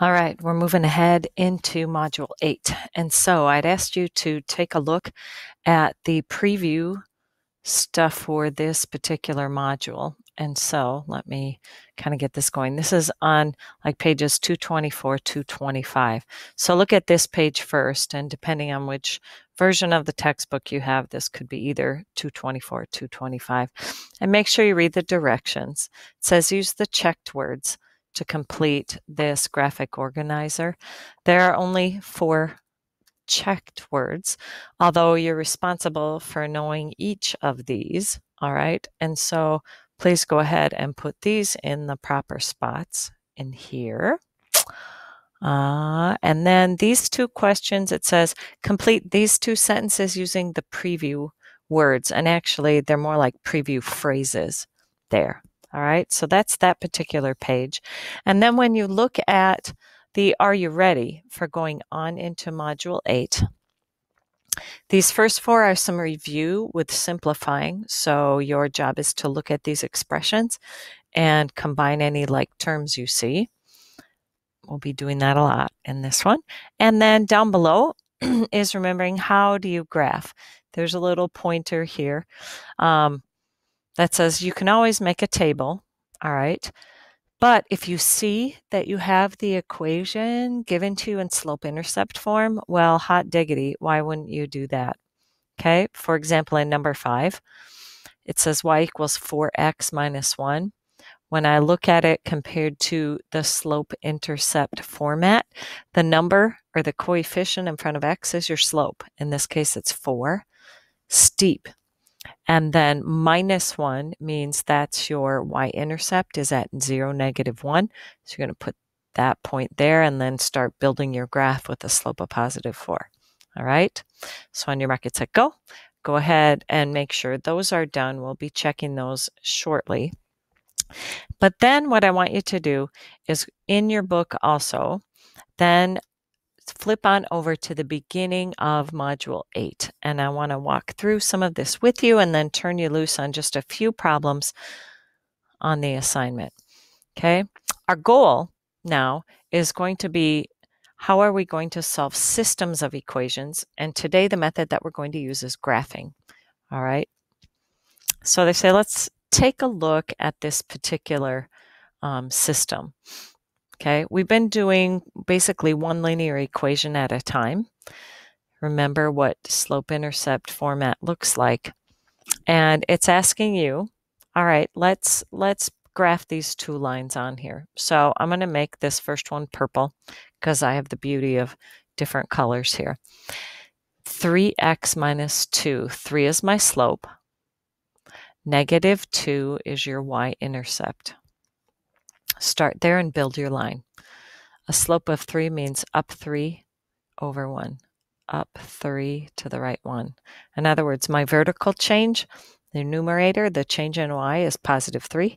All right, we're moving ahead into Module 8. And so I'd asked you to take a look at the preview stuff for this particular module. And so let me kind of get this going. This is on like pages 224, 225. So look at this page first, and depending on which version of the textbook you have, this could be either 224 225. And make sure you read the directions. It says use the checked words to complete this graphic organizer. There are only four checked words, although you're responsible for knowing each of these. All right. And so please go ahead and put these in the proper spots in here. Uh, and then these two questions, it says complete these two sentences using the preview words. And actually, they're more like preview phrases there. All right, so that's that particular page. And then when you look at the Are You Ready for going on into Module 8, these first four are some review with simplifying. So your job is to look at these expressions and combine any like terms you see. We'll be doing that a lot in this one. And then down below is remembering how do you graph. There's a little pointer here. Um, that says you can always make a table. All right. But if you see that you have the equation given to you in slope intercept form, well, hot diggity, why wouldn't you do that? Okay. For example, in number five, it says y equals 4x minus 1. When I look at it compared to the slope intercept format, the number or the coefficient in front of x is your slope. In this case, it's 4. Steep and then minus 1 means that's your y-intercept is at 0, negative 1. So you're going to put that point there and then start building your graph with a slope of positive 4. All right. So on your market set go, go ahead and make sure those are done. We'll be checking those shortly. But then what I want you to do is in your book also, then flip on over to the beginning of Module 8. And I want to walk through some of this with you and then turn you loose on just a few problems on the assignment. Okay. Our goal now is going to be how are we going to solve systems of equations? And today, the method that we're going to use is graphing. All right. So they say, let's take a look at this particular um, system. Okay, we've been doing basically one linear equation at a time. Remember what slope intercept format looks like. And it's asking you, all right, let's let's graph these two lines on here. So I'm going to make this first one purple because I have the beauty of different colors here. 3x minus 2. 3 is my slope. Negative 2 is your y-intercept. Start there and build your line. A slope of 3 means up 3 over 1. Up 3 to the right 1. In other words, my vertical change, the numerator, the change in y is positive 3.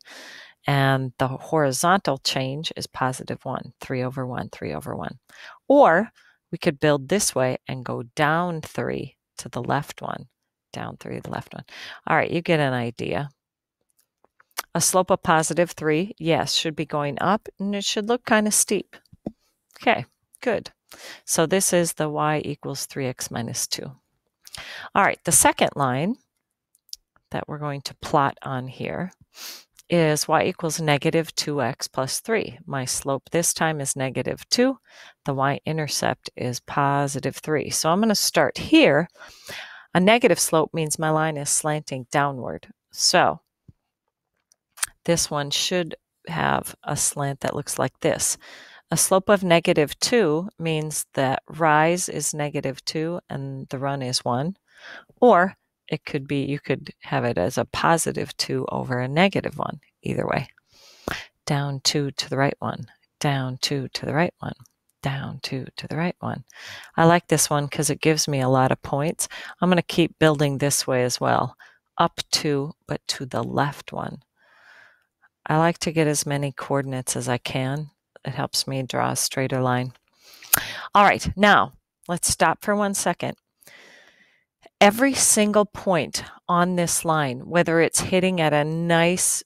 And the horizontal change is positive 1. 3 over 1, 3 over 1. Or we could build this way and go down 3 to the left 1. Down 3 to the left 1. All right, you get an idea. A slope of positive 3, yes, should be going up, and it should look kind of steep. Okay, good. So this is the y equals 3x minus 2. All right, the second line that we're going to plot on here is y equals negative 2x plus 3. My slope this time is negative 2. The y-intercept is positive 3. So I'm going to start here. A negative slope means my line is slanting downward. So this one should have a slant that looks like this. A slope of negative 2 means that rise is negative 2 and the run is 1. Or it could be, you could have it as a positive 2 over a negative 1, either way. Down 2 to the right 1, down 2 to the right 1, down 2 to the right 1. I like this one because it gives me a lot of points. I'm going to keep building this way as well. Up 2, but to the left 1. I like to get as many coordinates as I can. It helps me draw a straighter line. All right, now let's stop for one second. Every single point on this line, whether it's hitting at a nice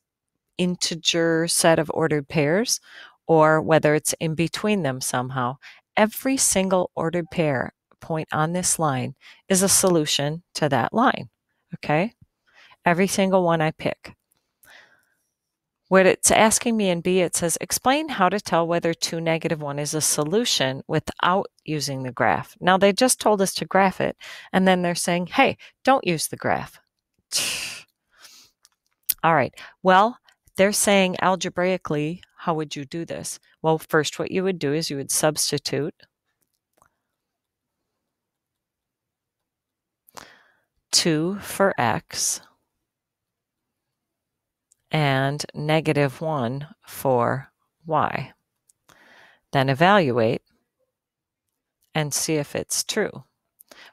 integer set of ordered pairs or whether it's in between them somehow. Every single ordered pair point on this line is a solution to that line. Okay? Every single one I pick. What it's asking me in B, it says, explain how to tell whether 2, negative 1 is a solution without using the graph. Now, they just told us to graph it, and then they're saying, hey, don't use the graph. All right. Well, they're saying algebraically, how would you do this? Well, first, what you would do is you would substitute 2 for x and negative 1 for y. Then evaluate and see if it's true.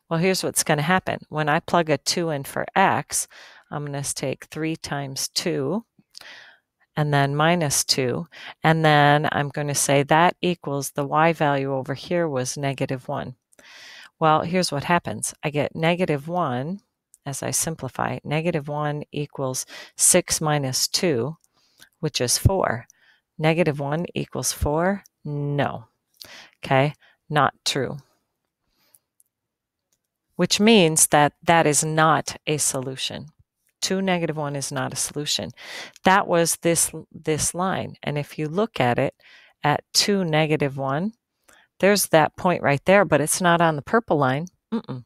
Well, here's what's going to happen. When I plug a 2 in for x, I'm going to take 3 times 2 and then minus 2. And then I'm going to say that equals the y value over here was negative 1. Well, here's what happens. I get negative 1 as I simplify, negative 1 equals 6 minus 2, which is 4. Negative 1 equals 4? No. Okay, not true. Which means that that is not a solution. 2 negative 1 is not a solution. That was this, this line. And if you look at it at 2 negative 1, there's that point right there, but it's not on the purple line. Mm -mm.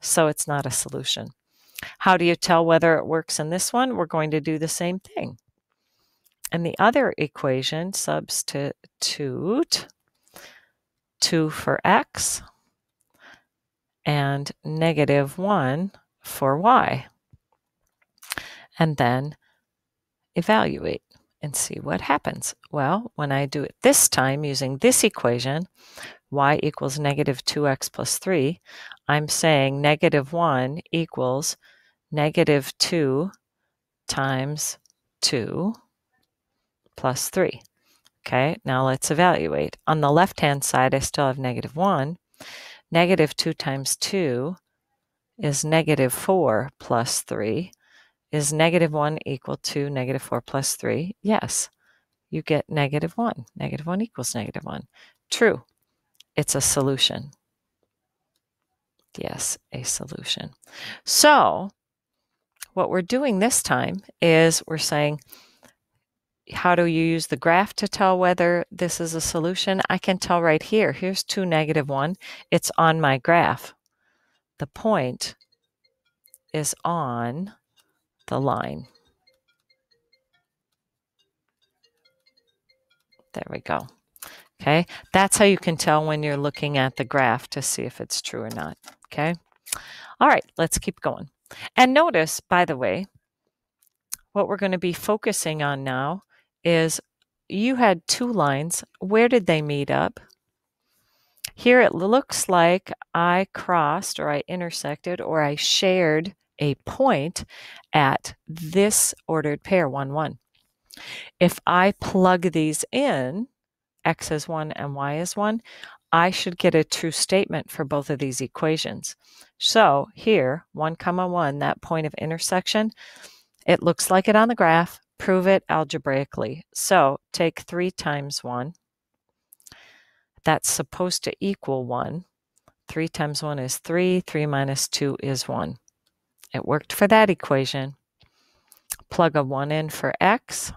So it's not a solution. How do you tell whether it works in this one? We're going to do the same thing. And the other equation, substitute 2 for x and negative 1 for y. And then evaluate and see what happens. Well, when I do it this time using this equation, y equals negative 2x plus 3, I'm saying negative 1 equals negative 2 times 2 plus 3. Okay, now let's evaluate. On the left-hand side, I still have negative 1. Negative 2 times 2 is negative 4 plus 3. Is negative 1 equal to negative 4 plus 3? Yes. You get negative 1. Negative 1 equals negative 1. True. It's a solution. Yes, a solution. So, what we're doing this time is we're saying, how do you use the graph to tell whether this is a solution? I can tell right here. Here's 2, negative 1. It's on my graph. The point is on the line. There we go. Okay, that's how you can tell when you're looking at the graph to see if it's true or not. Okay, all right, let's keep going. And notice, by the way, what we're going to be focusing on now is you had two lines. Where did they meet up? Here it looks like I crossed or I intersected or I shared a point at this ordered pair, 1, 1. If I plug these in, x is 1 and y is 1, I should get a true statement for both of these equations. So here, 1 comma 1, that point of intersection, it looks like it on the graph. Prove it algebraically. So take 3 times 1. That's supposed to equal 1. 3 times 1 is 3. 3 minus 2 is 1. It worked for that equation. Plug a 1 in for x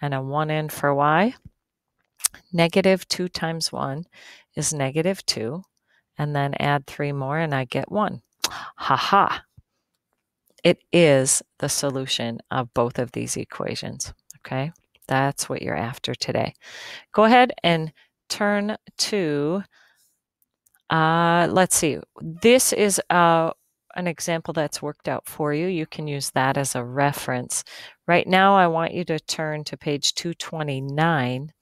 and a 1 in for y. Negative 2 times 1 is negative 2. And then add 3 more and I get 1. Ha ha! It is the solution of both of these equations. Okay, that's what you're after today. Go ahead and turn to, uh, let's see, this is uh, an example that's worked out for you. You can use that as a reference. Right now, I want you to turn to page 229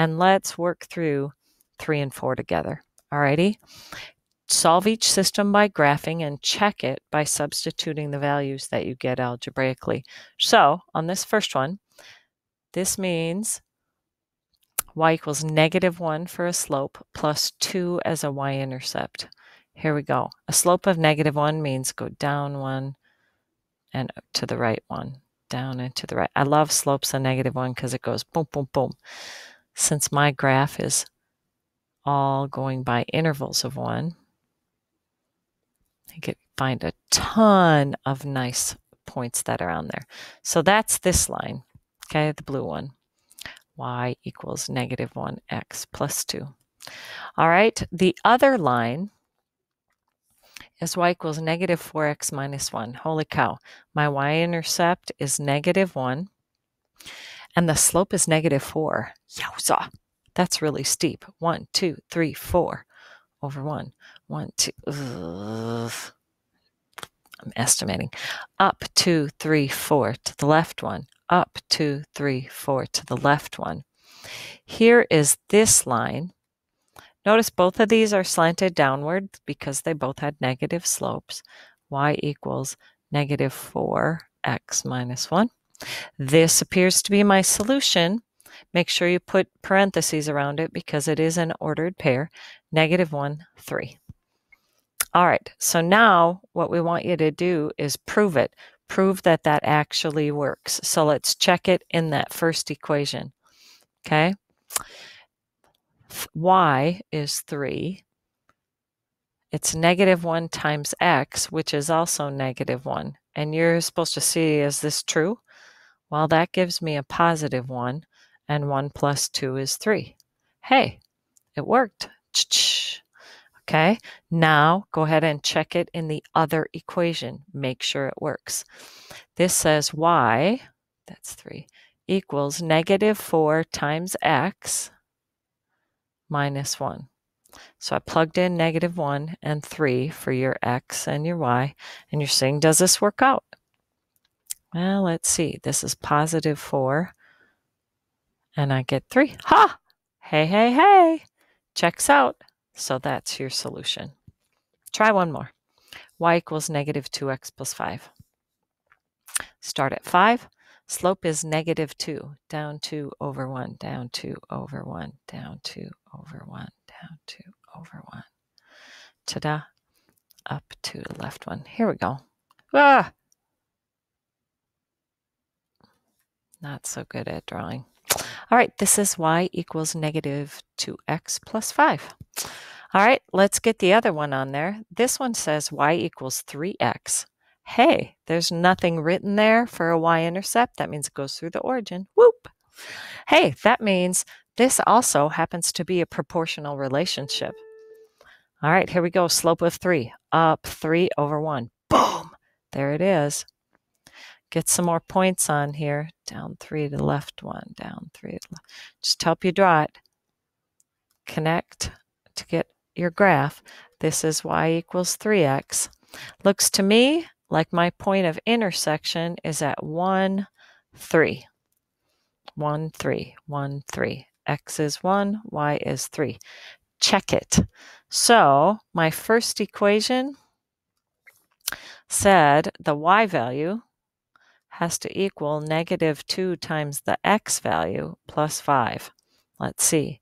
and let's work through three and four together. Alrighty? Solve each system by graphing and check it by substituting the values that you get algebraically. So on this first one, this means y equals negative 1 for a slope plus 2 as a y-intercept. Here we go. A slope of negative 1 means go down 1 and to the right 1, down and to the right. I love slopes of negative 1 because it goes boom, boom, boom. Since my graph is all going by intervals of 1, I can find a ton of nice points that are on there. So that's this line, okay, the blue one. y equals negative 1x plus 2. All right, the other line is y equals negative 4x minus 1. Holy cow, my y-intercept is negative 1, and the slope is negative 4. Yowza! That's really steep. 1, 2, 3, 4 over 1. 1, 2, ugh. I'm estimating. Up, 2, 3, 4 to the left one. Up, 2, 3, 4 to the left one. Here is this line Notice both of these are slanted downward because they both had negative slopes. y equals negative 4x minus 1. This appears to be my solution. Make sure you put parentheses around it because it is an ordered pair. Negative 1, 3. All right, so now what we want you to do is prove it. Prove that that actually works. So let's check it in that first equation. Okay y is 3. It's negative 1 times x, which is also negative 1. And you're supposed to see, is this true? Well, that gives me a positive 1, and 1 plus 2 is 3. Hey, it worked. Okay, now go ahead and check it in the other equation. Make sure it works. This says y, that's 3, equals negative 4 times x minus 1. So I plugged in negative 1 and 3 for your x and your y, and you're saying, does this work out? Well, let's see. This is positive 4, and I get 3. Ha! Hey, hey, hey! Checks out. So that's your solution. Try one more. y equals negative 2x plus 5. Start at 5. Slope is negative 2, down 2 over 1, down 2 over 1, down 2 over 1, down 2 over 1. Ta-da! Up to the left one. Here we go. Ah! Not so good at drawing. All right, this is y equals negative 2x plus 5. All right, let's get the other one on there. This one says y equals 3x hey, there's nothing written there for a y-intercept. That means it goes through the origin. Whoop. Hey, that means this also happens to be a proportional relationship. All right, here we go. Slope of 3. Up 3 over 1. Boom! There it is. Get some more points on here. Down 3 to the left 1. Down 3 to left. Just help you draw it. Connect to get your graph. This is y equals 3x. Looks to me like my point of intersection is at 1, 3. 1, 3, 1, 3. X is 1, Y is 3. Check it. So my first equation said the Y value has to equal negative 2 times the X value plus 5. Let's see.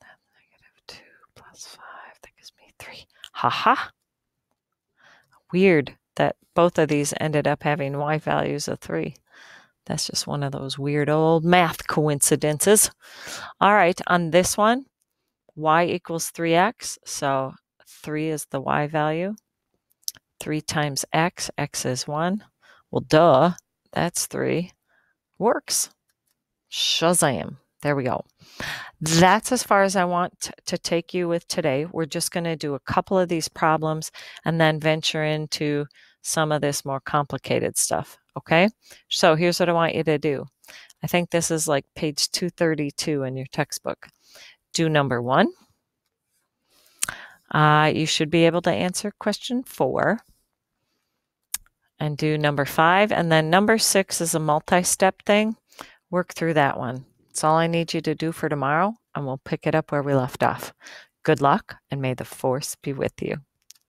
Negative 2 plus 5, that gives me 3. Ha ha. Weird that both of these ended up having y values of 3. That's just one of those weird old math coincidences. All right, on this one, y equals 3x. So 3 is the y value. 3 times x, x is 1. Well, duh, that's 3. Works. Shazam. There we go. That's as far as I want to take you with today. We're just going to do a couple of these problems and then venture into some of this more complicated stuff. Okay, so here's what I want you to do. I think this is like page 232 in your textbook. Do number one. Uh, you should be able to answer question four. And do number five. And then number six is a multi step thing. Work through that one. It's all I need you to do for tomorrow, and we'll pick it up where we left off. Good luck, and may the force be with you.